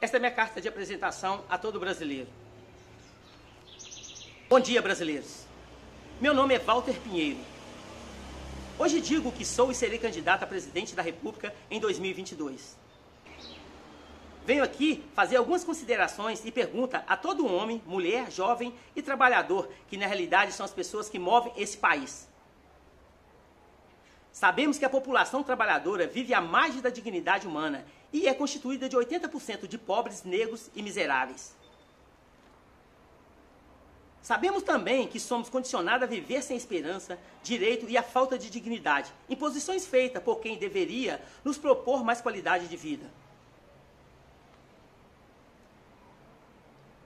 Esta é minha carta de apresentação a todo brasileiro. Bom dia, brasileiros. Meu nome é Walter Pinheiro. Hoje digo que sou e serei candidato a presidente da República em 2022. Venho aqui fazer algumas considerações e pergunta a todo homem, mulher, jovem e trabalhador, que na realidade são as pessoas que movem esse país. Sabemos que a população trabalhadora vive à margem da dignidade humana e é constituída de 80% de pobres, negros e miseráveis. Sabemos também que somos condicionados a viver sem esperança, direito e a falta de dignidade, imposições feitas por quem deveria nos propor mais qualidade de vida.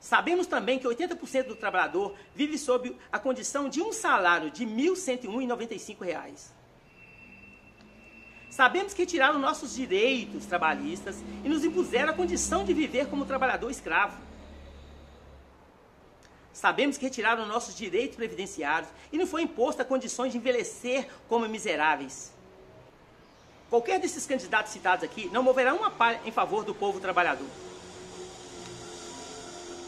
Sabemos também que 80% do trabalhador vive sob a condição de um salário de R$ 1.101,95. Sabemos que tiraram nossos direitos trabalhistas e nos impuseram a condição de viver como trabalhador escravo. Sabemos que retiraram nossos direitos previdenciários e não foi imposta condições de envelhecer como miseráveis. Qualquer desses candidatos citados aqui não moverá uma palha em favor do povo trabalhador.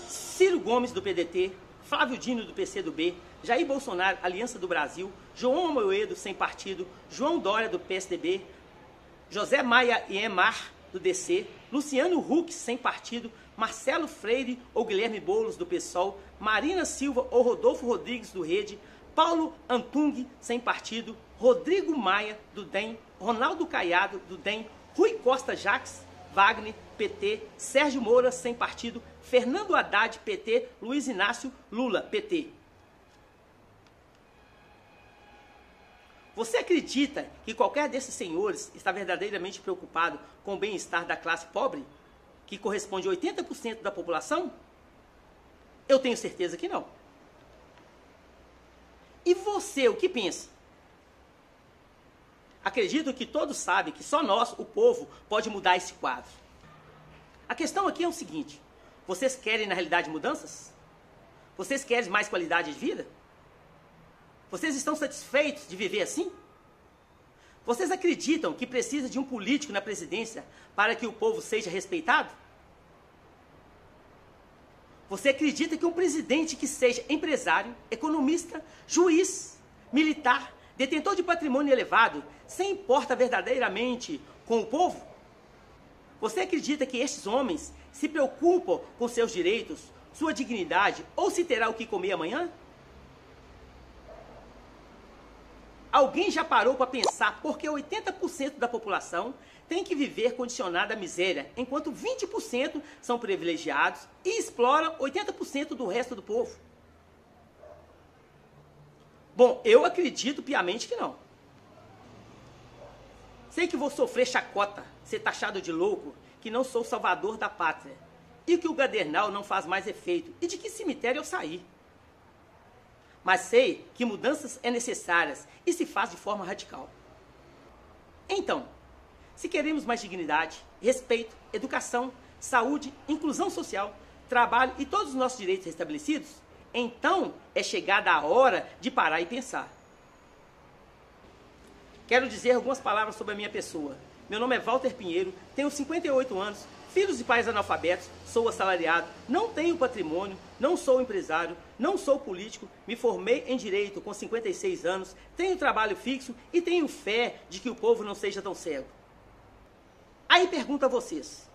Ciro Gomes, do PDT, Flávio Dino, do PCdoB, Jair Bolsonaro, Aliança do Brasil, João Amoedo, sem partido, João Dória, do PSDB, José Maia e Emar, do DC, Luciano Huck, sem partido, Marcelo Freire ou Guilherme Boulos, do PSOL, Marina Silva ou Rodolfo Rodrigues, do Rede, Paulo Antung, sem partido, Rodrigo Maia, do DEM, Ronaldo Caiado, do DEM, Rui Costa Jacques, Wagner, PT, Sérgio Moura, sem partido, Fernando Haddad, PT, Luiz Inácio Lula, PT. Você acredita que qualquer desses senhores está verdadeiramente preocupado com o bem-estar da classe pobre, que corresponde a 80% da população? Eu tenho certeza que não. E você, o que pensa? Acredito que todos sabem que só nós, o povo, pode mudar esse quadro. A questão aqui é o seguinte: vocês querem, na realidade, mudanças? Vocês querem mais qualidade de vida? Vocês estão satisfeitos de viver assim? Vocês acreditam que precisa de um político na presidência para que o povo seja respeitado? Você acredita que um presidente que seja empresário, economista, juiz, militar, detentor de patrimônio elevado, se importa verdadeiramente com o povo? Você acredita que estes homens se preocupam com seus direitos, sua dignidade ou se terá o que comer amanhã? Alguém já parou para pensar por que 80% da população tem que viver condicionada à miséria, enquanto 20% são privilegiados e exploram 80% do resto do povo? Bom, eu acredito piamente que não. Sei que vou sofrer chacota, ser taxado de louco, que não sou salvador da pátria, e que o gadernal não faz mais efeito, e de que cemitério eu saí. Mas sei que mudanças é necessárias e se faz de forma radical. Então, se queremos mais dignidade, respeito, educação, saúde, inclusão social, trabalho e todos os nossos direitos restabelecidos, então é chegada a hora de parar e pensar. Quero dizer algumas palavras sobre a minha pessoa. Meu nome é Walter Pinheiro, tenho 58 anos, filhos de pais analfabetos, sou assalariado, não tenho patrimônio, não sou empresário, não sou político, me formei em direito com 56 anos, tenho trabalho fixo e tenho fé de que o povo não seja tão cego. Aí pergunto a vocês: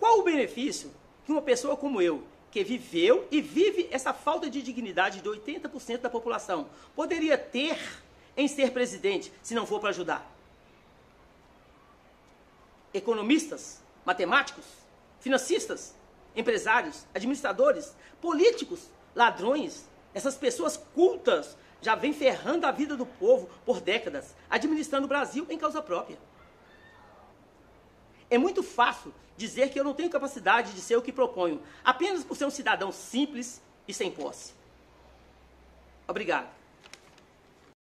qual o benefício que uma pessoa como eu, que viveu e vive essa falta de dignidade de 80% da população, poderia ter em ser presidente se não for para ajudar? Economistas, matemáticos, financistas, empresários, administradores, políticos, ladrões, essas pessoas cultas já vêm ferrando a vida do povo por décadas, administrando o Brasil em causa própria. É muito fácil dizer que eu não tenho capacidade de ser o que proponho, apenas por ser um cidadão simples e sem posse. Obrigado.